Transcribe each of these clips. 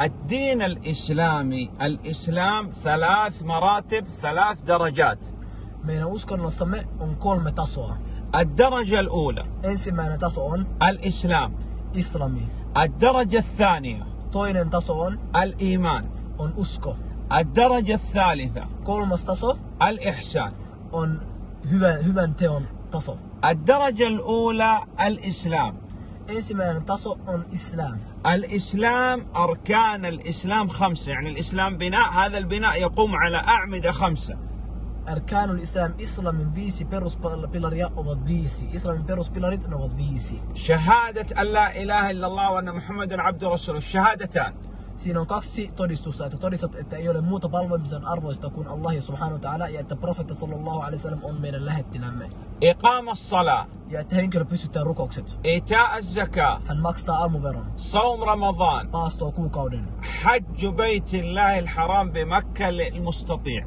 الدين الإسلامي الإسلام ثلاث مراتب ثلاث درجات Meidän uskonnossamme on kolme tasoa. الدرجة الأولى Ensimmäinen taso on الإسلام islami. الدرجة الثانية Toinen taso on, الإيمان on usko. الدرجة الثالثة Kolmas taso الإحسان on hyvän, hyvän teon taso. الدرجة الأولى الإسلام Ensimmäinen taso on islam. الإسلام أركان الإسلام خمسة يعني الإسلام بناء هذا البناء يقوم على أعمدة خمسة Arkaanul islam, islamin viisi peruspilaria ovat viisi. Islamin peruspilarit ne ovat viisi. شهادة أن لا إله إلا الله وأن محمدا عبد رسوله الشهادتان Siinä on kaksi todistusta, että todistat, että ei ole muuta palvomisen arvoista kuin Allah subhanahu ta'ala ja että profeetta sallallahu alaihi wasallam on meidän lähettilämme. إقام الصلاة Ja että henkilö pystyttää rukoukset. إيتاء الزكاة Hän maksaa almuveron, صوم رمضان paastoo kuukauden حج بيت الله الحرام بمكة للمستطيع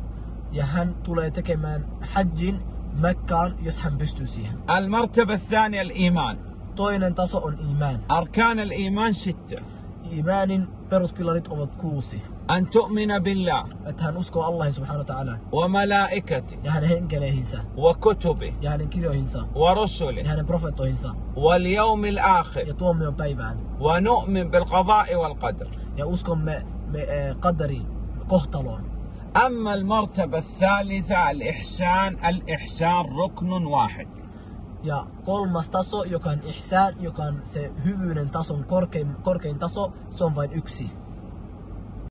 ja hän tulee tekemään hajjin Mekkaan, jos hän pystyy siihen. المرتبة الثانية الإيمان Toinen taso on iman. أركان الإيمان ستة إيمان بيروس بيلاريت أوفت كوسي أن تؤمن بالله. أتهن أسكو الله سبحانه وتعالى. وملائكته. يعني هين كلا هنسا وكتبه. يعني كيلو هيسا ورسله. يعني بروفيتو هيسا واليوم الآخر. يتوم يوم بايبان. ونؤمن بالقضاء والقدر. يا أسكو آه، قدري. قهتلون أما المرتبة الثالثة الإحسان. الإحسان ركن واحد. Ja kolmas taso, joka on ihsaan, joka on se hyvyyden tason korkein, korkein taso, se on vain yksi.